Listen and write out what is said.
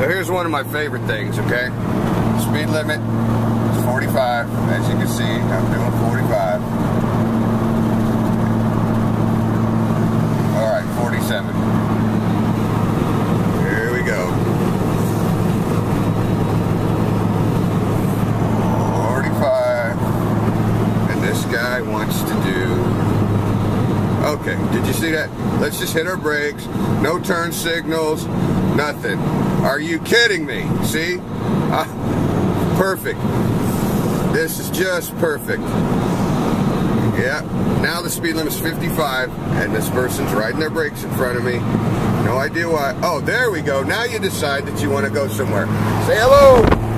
So here's one of my favorite things, okay? Speed limit is 45. As you can see, I'm doing 45. All right, 47. Here we go. 45. And this guy wants to do Okay, did you see that? Let's just hit our brakes. No turn signals, nothing. Are you kidding me? See? Uh, perfect. This is just perfect. Yeah, now the speed limit is 55, and this person's riding their brakes in front of me. No idea why. Oh, there we go. Now you decide that you want to go somewhere. Say hello.